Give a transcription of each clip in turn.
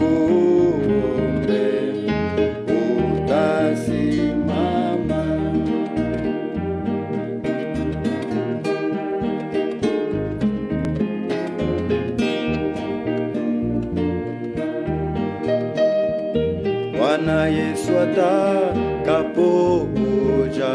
ombe, utasimama. Bwana Yesu atakapokuja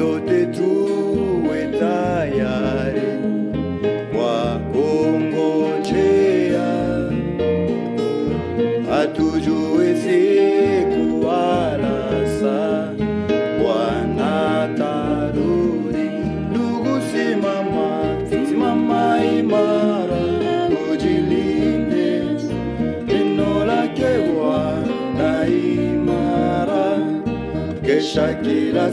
zote tuwe tayari kwa kungojea, hatujue siku wala saa Bwana atarudi. Ndugu, simama, simama imara, ujilinde, neno lake Bwana imara. Kesha kila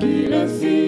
kesha kila siku